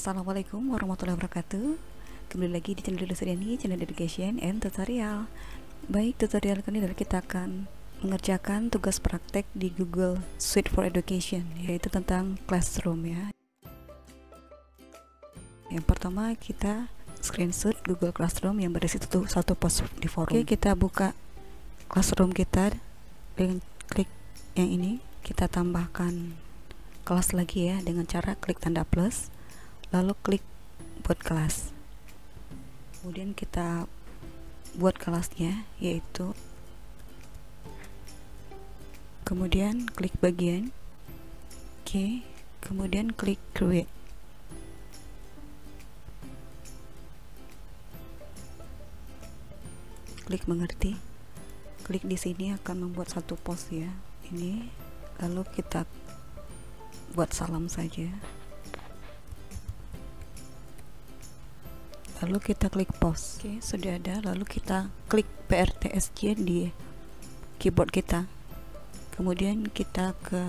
Assalamualaikum warahmatullahi wabarakatuh. Kembali lagi di channel Suryani, channel Education and Tutorial. Baik, tutorial kali ini kita akan mengerjakan tugas praktek di Google Suite for Education Yaitu tentang Classroom ya. Yang pertama kita screenshot Google Classroom yang berisi satu, satu post di forum. Oke, kita buka Classroom kita dengan klik yang ini. Kita tambahkan kelas lagi ya dengan cara klik tanda plus lalu klik buat kelas. Kemudian kita buat kelasnya yaitu kemudian klik bagian oke kemudian klik create klik mengerti. Klik di sini akan membuat satu post ya ini. Lalu kita buat salam saja lalu kita klik pause. Oke sudah ada. Lalu kita klik PRTSC di keyboard kita. Kemudian kita ke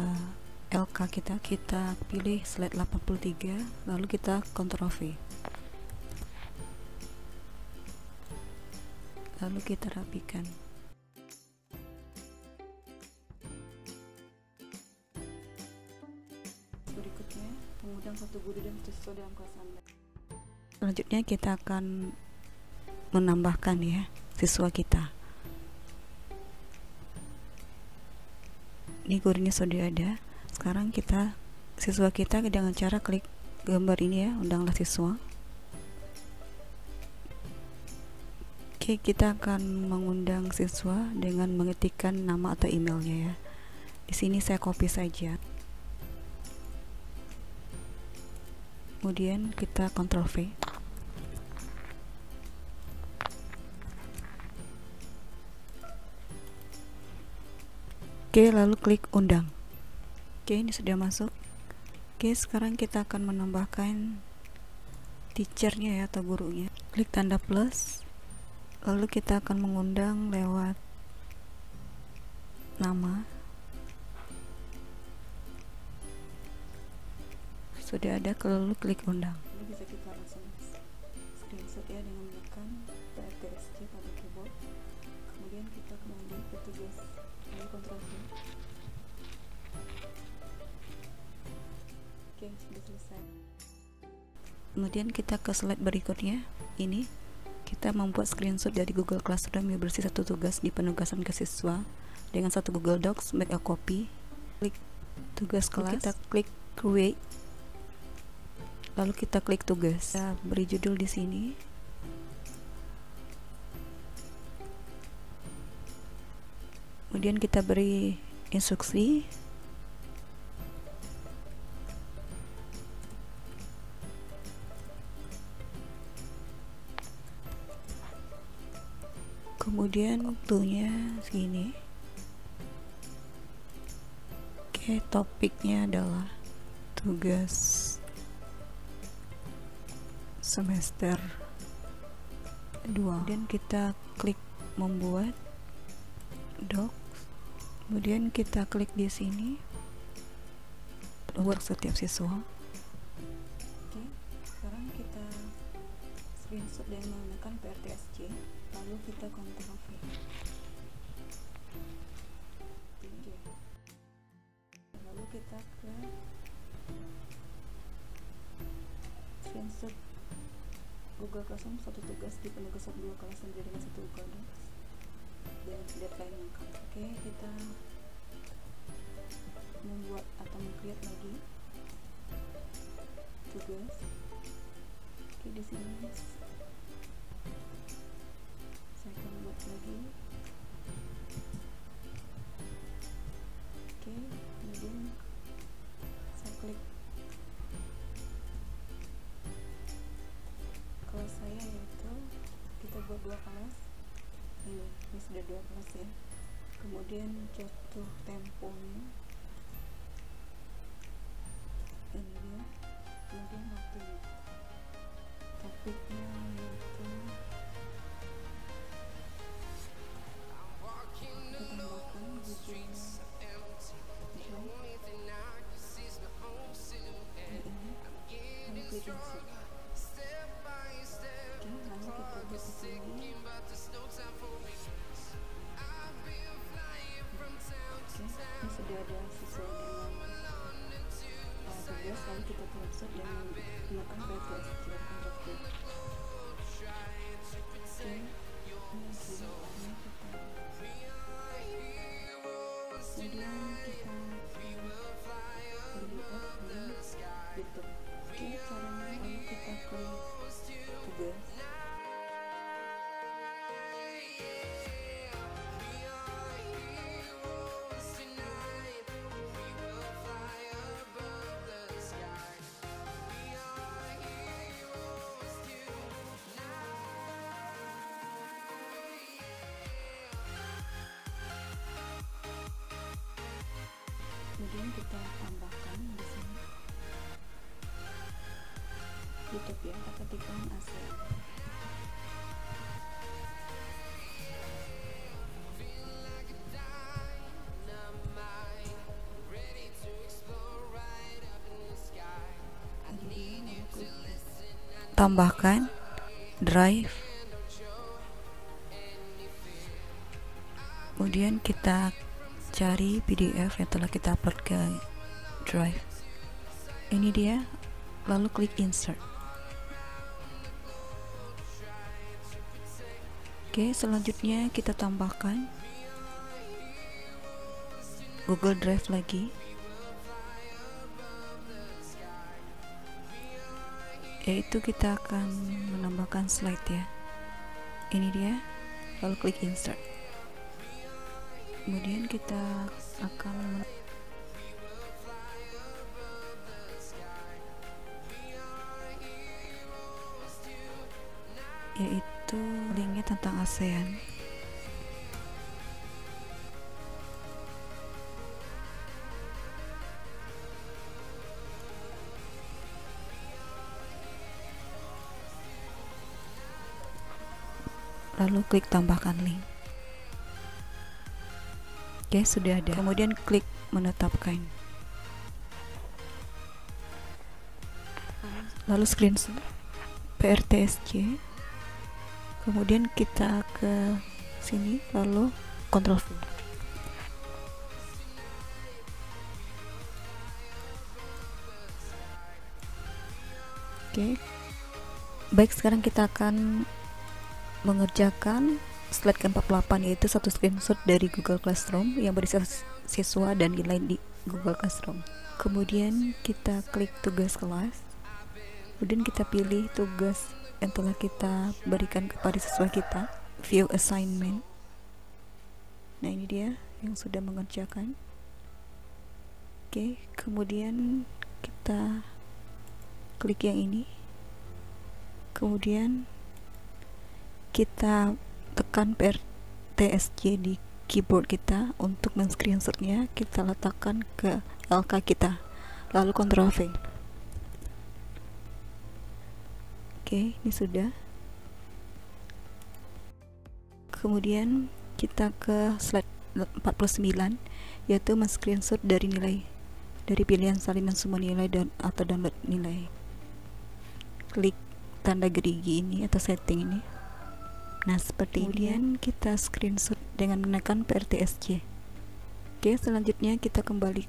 LK kita. Kita pilih slide 83 lalu kita Ctrl V. Lalu kita rapikan. Berikutnya pengundang satu guru dan siswa dalam kelas anda selanjutnya kita akan menambahkan ya siswa kita. Ini gurunya sudah ada. Sekarang kita siswa kita dengan cara klik gambar ini ya undanglah siswa. Oke kita akan mengundang siswa dengan mengetikkan nama atau emailnya ya. Di sini saya copy saja. Kemudian kita Ctrl V Oke, lalu klik undang. Oke, ini sudah masuk. Oke, sekarang kita akan menambahkan teachernya ya atau gurunya. Klik tanda plus. Lalu kita akan mengundang lewat nama. Sudah ada, lalu klik undang. Selesai kemudian kita ke slide berikutnya. Ini kita membuat screenshot dari Google Classroom yang bersih satu tugas di penugasan ke siswa dengan satu Google Docs make a copy. Klik tugas kelas. kita klik create lalu kita klik tugas. Kita beri judul di sini. Kemudian kita beri instruksi kemudian waktunya segini. Oke topiknya adalah tugas semester 2 kemudian kita klik membuat doc kemudian kita klik di sini. Buat setiap siswa. Oke sekarang kita screenshot dan menggunakan PRTSC lalu kita Ctrl V lalu kita ke screenshot Google Classroom satu tugas di penugasan dua kelas sendiri dengan satu Docs dan deadline yang oke kita membuat atau mengcreate lagi tugas. Oke di sini lagi. Oke kemudian saya klik. Kelas saya yaitu kita buat dua kelas. Ini, ini sudah dua kelas ya. Kemudian jatuh temponya. Ini dia kemudian waktunya. Topiknya yaitu kita tambahkan kemudian kita tambahkan di sini. YouTube ya kita ketikkan ASEAN tambahkan drive. Kemudian kita cari PDF yang telah kita upload ke drive. Ini dia. Lalu klik insert. Oke selanjutnya kita tambahkan Google Drive lagi. Yaitu kita akan menambahkan slide ya. Ini dia. Lalu klik insert kemudian kita akan yaitu linknya tentang ASEAN. Lalu klik tambahkan link Oke, sudah ada. Kemudian klik menetapkan. Lalu screenshot PRTSC. Kemudian kita ke sini lalu Ctrl V. Oke. Baik, sekarang kita akan mengerjakan slide ke-48 yaitu satu screenshot dari Google Classroom yang berisi siswa dan nilai di Google Classroom. Kemudian kita klik tugas kelas. Kemudian kita pilih tugas yang telah kita berikan kepada siswa kita, view assignment. Nah, ini dia yang sudah mengerjakan. Oke, kemudian kita klik yang ini. Kemudian kita tekan PRTSC di keyboard kita untuk men-screenshotnya. Kita letakkan ke LK kita. Lalu Ctrl V. Oke ini sudah. Kemudian kita ke slide 49 yaitu men-screenshot dari nilai dari pilihan salinan semua nilai dan atau download nilai. Klik tanda gerigi ini atau setting ini Nah, seperti kemudian kita screenshot dengan menekan PRTSC. Oke, selanjutnya kita kembali